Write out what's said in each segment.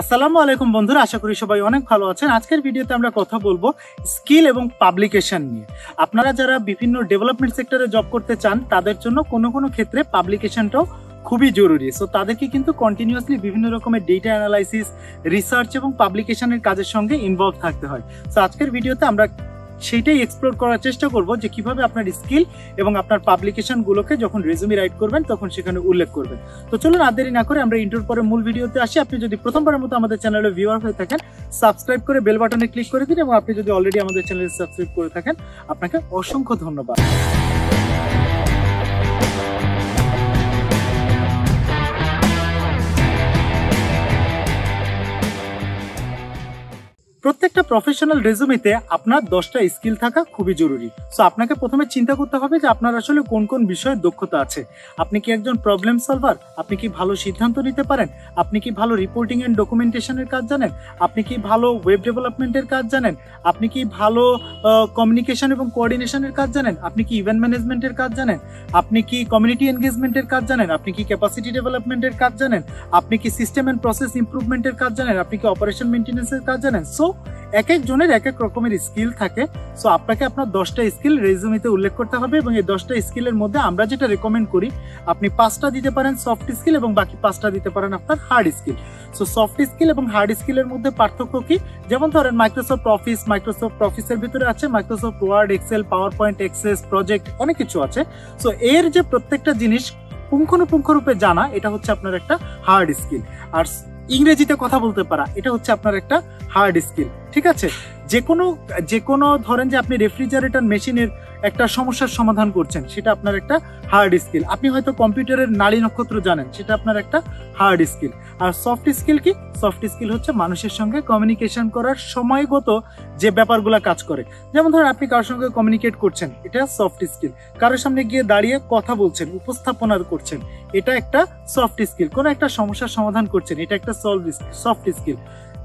আসসালামু আলাইকুম বন্ধুরা, আশা করি সবাই অনেক ভালো আছেন। আজকের ভিডিওতে আমরা কথা বলব স্কিল এবং পাবলিকেশন নিয়ে। আপনারা যারা বিভিন্ন ডেভেলপমেন্ট সেক্টরে জব করতে চান, তাদের জন্য কোনো কোনো ক্ষেত্রে পাবলিকেশনটাও খুবই জরুরি। সো তাদেরকে কিন্তু কন্টিনিউয়াসলি বিভিন্ন রকমের ডেটা অ্যানালাইসিস রিসার্চ এবং পাবলিকেশনের কাজের সঙ্গে ইনভলভ থাকতে হয়। সো আজকের ভিডিওতে আমরা সেইটাই এক্সপ্লোর করার চেষ্টা করব যে কীভাবে আপনার স্কিল এবং আপনার পাবলিকেশনগুলোকে যখন রেজুমি রাইট করবেন, তখন সেখানে উল্লেখ করবেন। তো চলুন আর দেরি না করে আমরা ইন্টার পরে মূল ভিডিওতে আসি। আপনি যদি প্রথমবারের মতো আমাদের চ্যানেলে ভিউয়ার হয়ে থাকেন সাবস্ক্রাইব করে বেল বাটনে ক্লিক করে দিন এবং আপনি যদি অলরেডি আমাদের চ্যানেলে সাবস্ক্রাইব করে থাকেন, আপনাকে অসংখ্য ধন্যবাদ। প্রত্যেকটা প্রফেশনাল রেজুমিতে আপনার দশটা স্কিল থাকা খুবই জরুরি সো আপনাকে প্রথমে চিন্তা করতে হবে যে আপনার আসলে কোন কোন বিষয়ে দক্ষতা আছে আপনি কি একজন প্রবলেম সলভার আপনি কি ভালো সিদ্ধান্ত নিতে পারেন আপনি কি ভালো রিপোর্টিং এন্ড ডকুমেন্টেশনের কাজ জানেন আপনি কি ভালো ওয়েব ডেভেলপমেন্টের কাজ জানেন আপনি কি ভালো কমিউনিকেশন এবং কোঅর্ডিনেশনের কাজ জানেন আপনি কি ইভেন্ট ম্যানেজমেন্টের কাজ জানেন আপনি কি কমিউনিটি এনগেজমেন্টের কাজ জানেন আপনি কি ক্যাপাসিটি ডেভেলপমেন্টের কাজ জানেন আপনি কি সিস্টেম অ্যান্ড প্রসেস ইমপ্রুভমেন্টের কাজ জানেন আপনি কি অপারেশন মেনটেন্যান্সের কাজ জানেন সো এক একজনের এক এক রকমের স্কিল থাকে। সো আপনাকে আপনার দশটা স্কিল রেজুমিতে উল্লেখ করতে হবে এবং এই দশটা স্কিলের মধ্যে আমরা যেটা রেকমেন্ড করি, আপনি পাঁচটা দিতে পারেন সফট স্কিল এবং বাকি পাঁচটা দিতে পারেন আপনার hard skill so soft skill এবং হার্ড স্কিলের মধ্যে পার্থক্য কি? যেমন ধরেন মাইক্রোসফট অফিস মাইক্রোসফট অফিসের ভিতরে আছে Microsoft Word Excel PowerPoint Access Project অনেক কিছু আছে। সো এর যে প্রত্যেকটা জিনিস পুঙ্খানুপুঙ্খ রূপে জানা, এটা হচ্ছে আপনার একটা হার্ড স্কিল আর ইংরেজিতে কথা বলতে পারা। এটা হচ্ছে আপনার একটা হার্ড স্কিল ঠিক আছে? যে কোনো যে কোনো ধরেন যে আপনি রেফ্রিজারেটর মেশিনের একটা সমস্যার সমাধান করছেন, সেটা আপনার একটা হার্ড স্কিল আপনি হয়তো কম্পিউটারের নারী নক্ষত্র জানেন, সেটা আপনার একটা হার্ড স্কিল আর সফট স্কিল কি? সফট স্কিল হচ্ছে মানুষের সঙ্গে কমিউনিকেশন করার সময়গত যে ব্যাপারগুলো কাজ করে। যেমন ধরেন আপনি কারোর সঙ্গে কমিউনিকেট করছেন, এটা সফট স্কিল কারোর সামনে গিয়ে দাঁড়িয়ে কথা বলছেন, উপস্থাপনা করছেন, এটা একটা সফট স্কিল কোনো একটা সমস্যার সমাধান করছেন, এটা একটা সলভ সফট স্কিল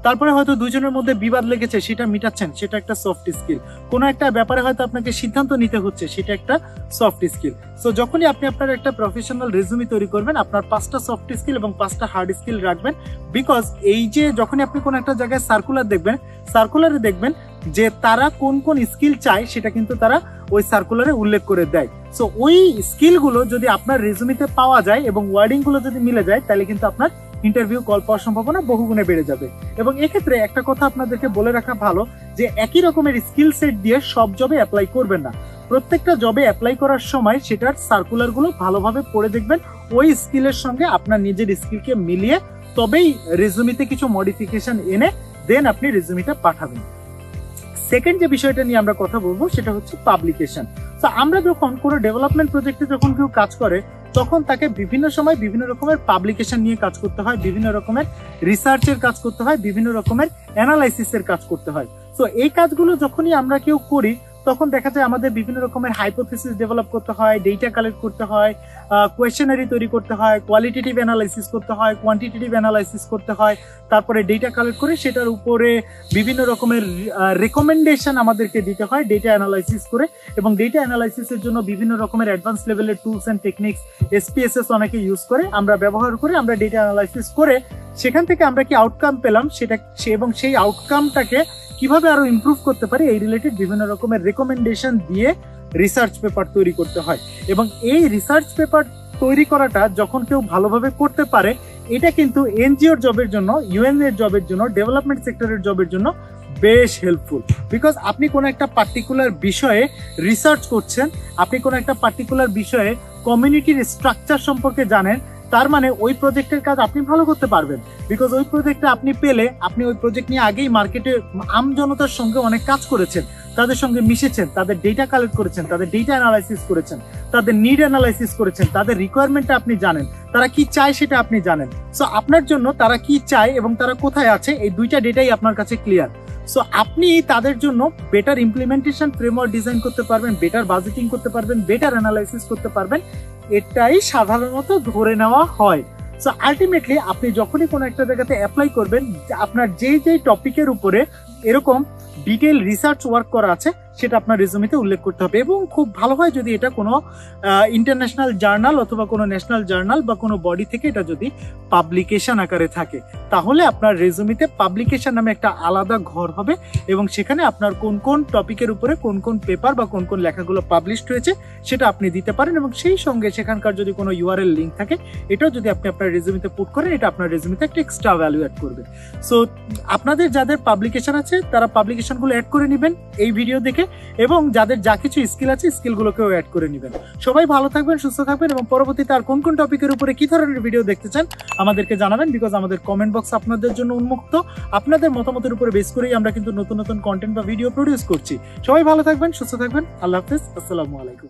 তারপরে হয়তো দুজনের মধ্যে বিবাদ লেগেছে, সেটা মিটাচ্ছেন, সেটা একটা সফট স্কিল কোনো একটা ব্যাপারে হয়তো আপনাকে সিদ্ধান্ত নিতে হচ্ছে, সেটা একটা সফট স্কিল সো যখনই আপনি আপনার একটা প্রফেশনাল রেজুমি তৈরি করবেন, আপনার পাঁচটা সফট স্কিল এবং পাঁচটা হার্ড স্কিল রাখবেন। বিকজ এই যে যখনই আপনি কোনো একটা জায়গায় সার্কুলার দেখবেন সার্কুলারে দেখবেন যে তারা কোন কোন স্কিল চায়, সেটা কিন্তু তারা ওই সার্কুলারে উল্লেখ করে দেয়। সো ওই স্কিলগুলো যদি আপনার রেজুমিতে পাওয়া যায় এবং ওয়ার্ডিংগুলো যদি মিলে যায়, তাহলে কিন্তু আপনার ইন্টারভিউ কল পাওয়ার সম্ভাবনা বহুগুণে বেড়ে যাবে। এবং এক্ষেত্রে একটা কথা আপনাদেরকে বলে রাখা ভালো, যে একই রকমের স্কিল সেট দিয়ে সব জবে অ্যাপ্লাই করবেন না। প্রত্যেকটা জবে অ্যাপ্লাই করার সময় সেটার সার্কুলারগুলো ভালোভাবে পড়ে দেখবেন, ওই স্কিলের সঙ্গে আপনার নিজের স্কিলকে মিলিয়ে তবেই রেজুমিতে কিছু মডিফিকেশন এনে দেন আপনি রেজুমিটা পাঠাবেন। সেকেন্ড যে বিষয়টা নিয়ে আমরা কথা বলব সেটা হচ্ছে পাবলিকেশন তো আমরা যখন কোনো ডেভেলপমেন্ট প্রজেক্টে যখন কেউ কাজ করে তখন তাকে বিভিন্ন সময় বিভিন্ন রকমের পাবলিকেশন নিয়ে কাজ করতে হয়, বিভিন্ন রকমের রিসার্চের কাজ করতে হয়, বিভিন্ন রকমের অ্যানালাইসিসের কাজ করতে হয়। তো এই কাজগুলো যখনই আমরা কেউ করি তখন দেখা যায় আমাদের বিভিন্ন রকমের হাইপোথিসিস ডেভেলপ করতে হয় ডেটা কালেক্ট করতে হয় কোয়েশনারি তৈরি করতে হয় কোয়ালিটেটিভ অ্যানালাইসিস করতে হয় কোয়ান্টিটেটিভ অ্যানালাইসিস করতে হয়, তারপরে ডেটা কালেক্ট করে সেটার উপরে বিভিন্ন রকমের রেকমেন্ডেশন আমাদেরকে দিতে হয় ডেটা অ্যানালাইসিস করে এবং ডেটা অ্যানালাইসিসের জন্য বিভিন্ন রকমের অ্যাডভান্স লেভেলের টুলস অ্যান্ড টেকনিক্স এসপিএসএস অনেকে ইউজ করে, আমরা ব্যবহার করে আমরা ডেটা অ্যানালাইসিস করে সেখান থেকে আমরা কি আউটকাম পেলাম? সেটা এবং সেই আউটকামটাকে কীভাবে আরও ইমপ্রুভ করতে পারি? এই রিলেটেড বিভিন্ন রকমের রেকমেন্ডেশন দিয়ে রিসার্চ পেপার তৈরি করতে হয়। এবং এই রিসার্চ পেপার তৈরি করাটা যখন কেউ ভালোভাবে করতে পারে, এটা কিন্তু এনজিওর জবের জন্য ইউএন এর জবের জন্য ডেভেলপমেন্ট সেক্টরের জবের জন্য বেশ হেল্পফুল বিকজ আপনি কোনো একটা পার্টিকুলার বিষয়ে রিসার্চ করছেন, আপনি কোনো একটা পার্টিকুলার বিষয়ে কমিউনিটির স্ট্রাকচার সম্পর্কে জানেন তার মানে ওই প্রজেক্টের কাজ আপনি ভালো করতে পারবেন। বিকজ ওই প্রজেক্টটা আপনি পেলে, আপনি ওই প্রজেক্ট নিয়ে আগেই মার্কেটে আম জনতার সঙ্গে অনেক কাজ করেছেন, তাদের সঙ্গে মিশেছেন, তাদের ডেটা কালেক্ট করেছেন, তাদের ডেটা অ্যানালাইসিস করেছেন, তাদের নিড অ্যানালাইসিস করেছেন, তাদের রিকোয়ারমেন্টটা আপনি জানেন, তারা কি চায় সেটা আপনি জানেন। সো আপনার জন্য তারা কি চায় এবং তারা কোথায় আছে, এই দুইটা ডেটাই আপনার কাছে ক্লিয়ার সো আপনি তাদের জন্য বেটার ইমপ্লিমেন্টেশন ফ্রেমওয়ার্ক ডিজাইন করতে পারবেন বেটার বাজেটিং করতে পারবেন বেটার অ্যানালাইসিস করতে পারবেন এটাই সাধারণত ধরে নেওয়া হয়। সো আলটিমেটলি আপনি যখনই কোনো একটা জায়গাতে অ্যাপ্লাই করবেন, আপনার যেই যেই টপিকের উপরে এরকম ডিটেল রিসার্চ ওয়ার্ক করা আছে সেটা আপনার রেজুমিতে উল্লেখ করতে হবে এবং খুব ভালো হয় যদি এটা কোনো ইন্টারন্যাশনাল জার্নাল অথবা কোনো ন্যাশনাল জার্নাল বা কোনো বডি থেকে এটা যদি পাবলিকেশন আকারে থাকে, তাহলে আপনার রেজুমিতে পাবলিকেশন নামে একটা আলাদা ঘর হবে এবং সেখানে আপনার কোন কোন টপিকের উপরে কোন কোন পেপার বা কোন কোন লেখাগুলো পাবলিশড হয়েছে সেটা আপনি দিতে পারেন এবং সেই সঙ্গে সেখানকার যদি কোনো ইউআরএল লিঙ্ক থাকে, এটাও যদি আপনি আপনার রেজুমিতে পুট করেন, এটা আপনার রেজুমিতে একটা এক্সট্রা ভ্যালু অ্যাড করবে। সো আপনাদের যাদের পাবলিকেশন আছে, তারা পাবলিকেশনগুলো অ্যাড করে নেবেন। এই ভিডিও দেখে এবং যাদের যা কিছু স্কিল আছে স্কিলগুলোকেও অ্যাড করে নেবেন। সবাই ভালো থাকবেন, সুস্থ থাকবেন এবং পরবর্তীতে আর কোন কোন টপিকের উপরে কি ধরনের ভিডিও দেখতে চান, আমাদেরকে জানাবেন বিকজ আমাদের কমেন্ট বক্স আপনাদের জন্য উন্মুক্ত। আপনাদের মতামতের উপরে বেস করেই আমরা কিন্তু নতুন নতুন কন্টেন্ট বা ভিডিও প্রডিউস করছি। সবাই ভালো থাকবেন, সুস্থ থাকবেন। আল্লাহ হাফিজ, আসসালামু আলাইকুম।